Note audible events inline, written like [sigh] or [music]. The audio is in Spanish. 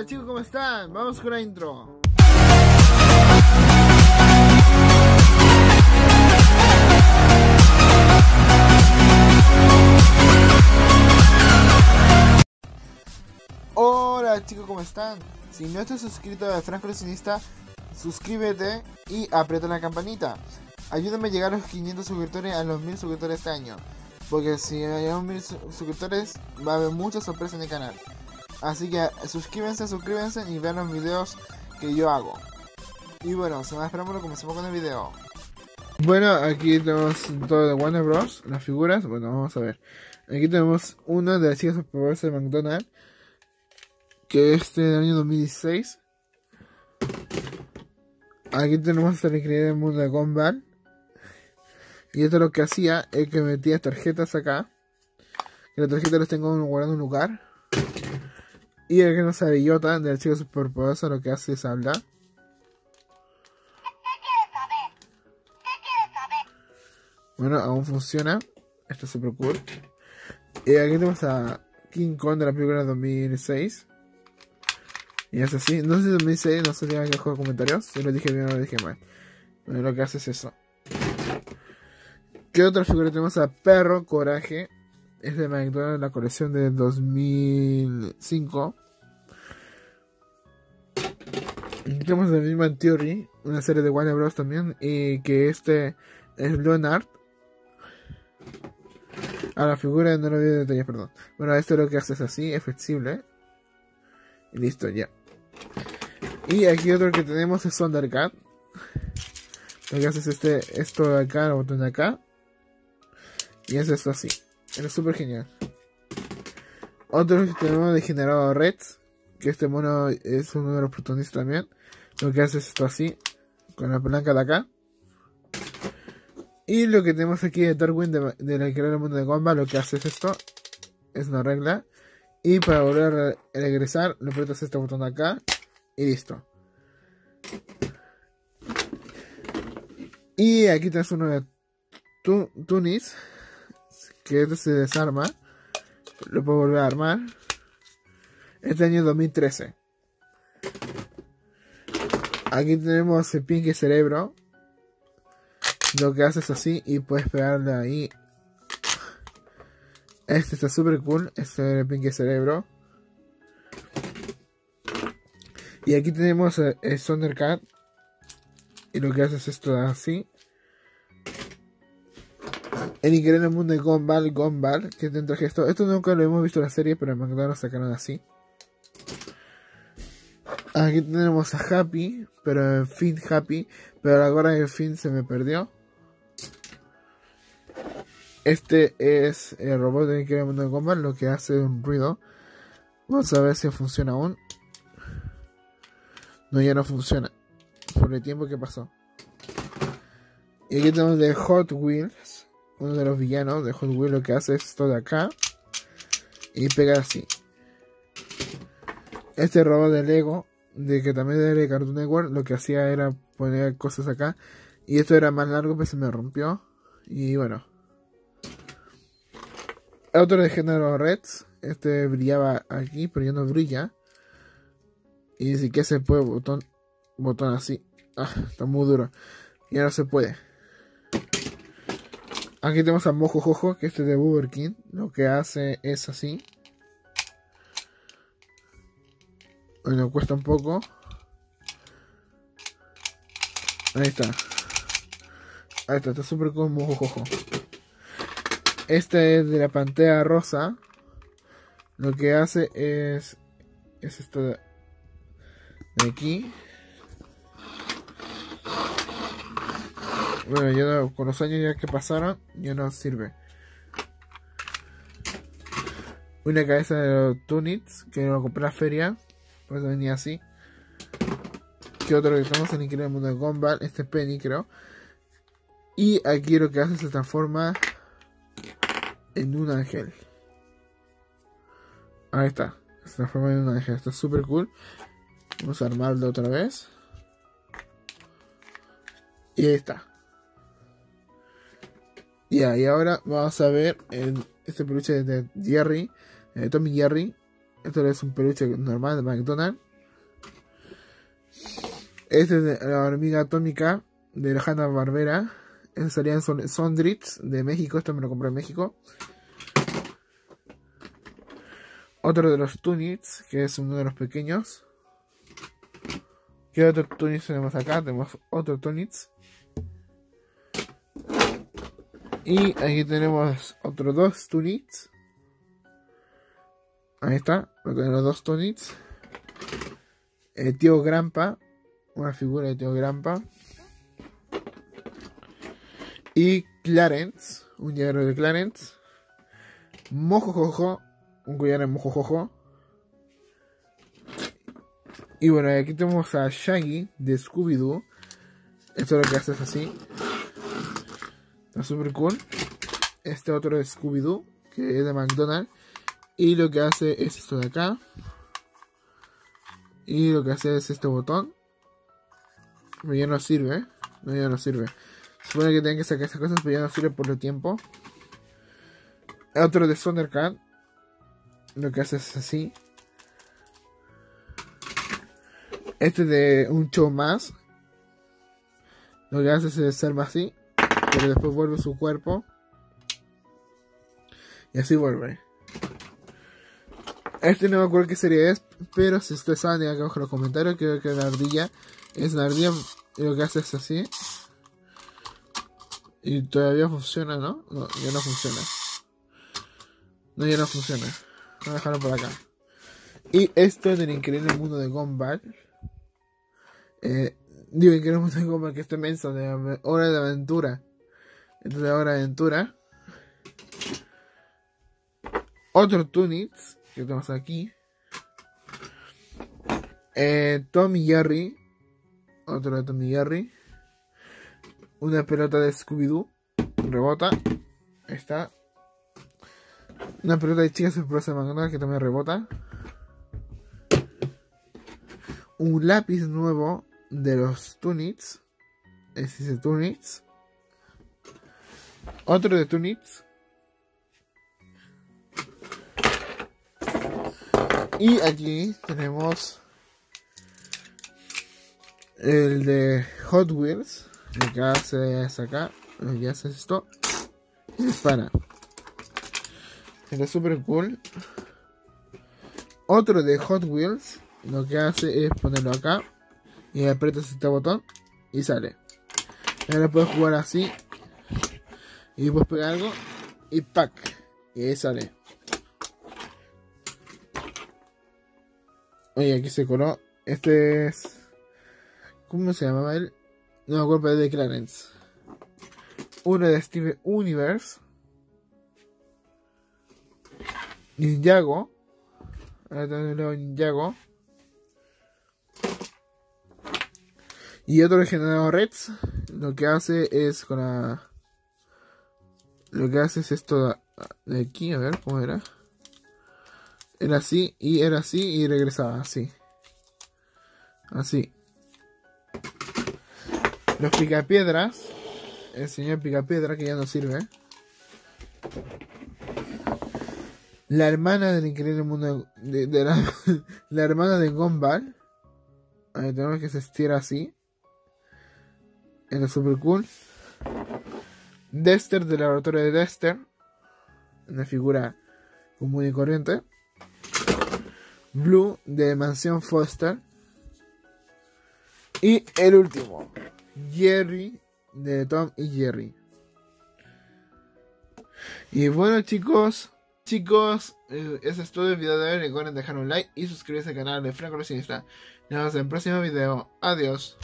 Hola chicos, ¿cómo están? Vamos con la intro. Hola chicos, ¿cómo están? Si no estás suscrito a Franco Coleccionista, suscríbete y aprieta la campanita. Ayúdame a llegar a los 500 suscriptores, a los 1000 suscriptores este año. Porque si hay 1000 suscriptores, va a haber muchas sorpresas en el canal. Así que suscríbanse, suscríbanse y vean los videos que yo hago. Y bueno, sin más esperamos, comencemos con el video. Bueno, aquí tenemos todo de Warner Bros. Las figuras, bueno, vamos a ver. Aquí tenemos una de las chicas superpoderosas de McDonald's. Que es del año 2016. Aquí tenemos el increíble mundo de Gumball. Y esto lo que hacía es que metía tarjetas acá. Y las tarjetas las tengo guardando en un lugar. Y el que no sabe idiota del chico superpoderoso lo que hace es hablar. Bueno, aún funciona. Esto es super. Y aquí tenemos a King Kong de la película 2006. Y es así. No sé si 2006, no sé si que juego comentarios. Si lo dije bien o lo dije mal. Bueno, lo que hace es eso. ¿Qué otra figura tenemos a Perro Coraje? Es de McDonald's, la colección de 2005. Tenemos The Big Theory, una serie de Warner Bros. también. Y que este es Leonard. A la figura no lo vi de detalles, perdón. Bueno, esto lo que hace es así, es flexible. Y listo, ya. Y aquí otro que tenemos es Thundercat. Lo que hace es este, esto de acá, el botón de acá. Y es esto así. Es súper genial. Otro que tenemos de generador Reds. Que este mono es uno de los protagonistas también. Lo que hace es esto así. Con la palanca de acá. Y lo que tenemos aquí de Darwin de, de la crear el mundo de Gomba. Lo que hace es esto. Es una regla. Y para volver a regresar, le aprietas este botón de acá. Y listo. Y aquí tenemos uno de Tunis que este se desarma. Lo puedo volver a armar. Este año 2013. Aquí tenemos el Pinky Cerebro. Lo que hace es así y puedes pegarle ahí. Este está súper cool. Este es el Pinky Cerebro. Y aquí tenemos el Thundercat. Y lo que hace es esto así. El increíble mundo de Gumball, Gumball, que te traje esto. Esto nunca lo hemos visto en la serie, pero en McDonald's sacaron así. Aquí tenemos a Happy, pero en fin Happy, pero ahora en fin se me perdió. Este es el robot del increíble mundo de Gumball, lo que hace un ruido. Vamos a ver si funciona aún. No, ya no funciona. Por el tiempo que pasó. Y aquí tenemos de Hot Wheels uno de los villanos de Hot lo que hace es esto de acá y pega así. Este robot de Lego, de que también era de Cartoon Network, lo que hacía era poner cosas acá y esto era más largo, pues se me rompió y bueno. Otro de género Reds, este brillaba aquí, pero ya no brilla. Y dice que se puede botón, botón así. Ah, está muy duro. Y ahora se puede. Aquí tenemos a Mojo Jojo, que este es de Burger King. Lo que hace es así. Bueno, cuesta un poco. Ahí está. Ahí está, está súper con Mojo Jojo. Este es de la pantalla rosa. Lo que hace es. Es esto de aquí. Bueno, ya con los años ya que pasaron, ya no sirve. Una cabeza de Tunits, que lo compré en la feria. Pues venía así. Que otro que tenemos en Increíble Mundo de Gumball. Este es Penny, creo. Y aquí lo que hace se transforma en un ángel. Ahí está. Se transforma en un ángel. Está súper cool. Vamos a armarlo otra vez. Y ahí está. Ya, y ahora vamos a ver este peluche de Jerry, de Tommy Jerry. Esto es un peluche normal de McDonald's. Este es de la hormiga atómica de la Hanna Barbera. Estos serían son Sondritz de México. Esto me lo compré en México. Otro de los Tunits, que es uno de los pequeños. ¿Qué otro Tunits tenemos acá? Tenemos otro Tunits. Y aquí tenemos otros dos Tunits. Ahí está, los dos Tunits. El tío Grampa, una figura de tío Grampa. Y Clarence, un llavero de Clarence. Mojojojo, un collar en Mojojojo. Y bueno, aquí tenemos a Shaggy de Scooby-Doo. Esto lo que hace es así. Está super cool. Este otro de Scooby-Doo, que es de McDonald's. Y lo que hace es esto de acá. Y lo que hace es este botón. Pero ya no sirve. No, ya no sirve. Supone que tienen que sacar estas cosas, pero ya no sirve por el tiempo. Otro de Thundercat. Lo que hace es así. Este de un show más. Lo que hace es ser así. Pero después vuelve su cuerpo. Y así vuelve. Este no me acuerdo qué serie es. Pero si ustedes saben, acá abajo en los comentarios. Creo que la ardilla. Es la ardilla. Y lo que hace es así. Y todavía funciona, ¿no? No, ya no funciona. No, ya no funciona. Vamos a dejarlo por acá. Y esto es del increíble mundo de Gumball. Eh, digo, increíble mundo de Gumball, que esto es menso de Hora de Aventura. Esto de Hora de Aventura. Otro Tunix que tenemos aquí. Eh, Tommy Jerry. Otro de Tommy Jerry una pelota de Scooby-Doo. Rebota. Ahí está. Una pelota de chicas sorpresa de McDonald's que también rebota. Un lápiz nuevo de los Tunits. Este dice Tunits. Otro de Tunits. Y aquí tenemos el de Hot Wheels lo que hace es acá, lo que hace es esto y dispara. Está súper cool. Otro de Hot Wheels, lo que hace es ponerlo acá y aprietas este botón y sale. Ahora puedes jugar así y puedes pegar algo y pack y ahí sale. Oye, aquí se coló. Este es. ¿Cómo se llamaba él? No me acuerdo de Clarence. Uno de Steve Universe. Ninjago. Ahora tenemos Ninjago. Y otro de Generado Reds. Lo que hace es con la. Lo que hace es esto de aquí. A ver, ¿cómo era? Era así, y era así, y regresaba así. Así. Los picapiedras. El señor picapiedra que ya no sirve. La hermana del increíble mundo de, [laughs] la, hermana de Gumball. Ahí tenemos que se estira así. Es super cool. Dexter del laboratorio de Dexter. Una figura común y corriente. Blue de Mansión Foster. Y el último. Jerry de Tom y Jerry. Y bueno chicos, chicos, eh, eso es todo el video de hoy. Recuerden dejar un like y suscribirse al canal de Franco Nos vemos en el próximo video. Adiós.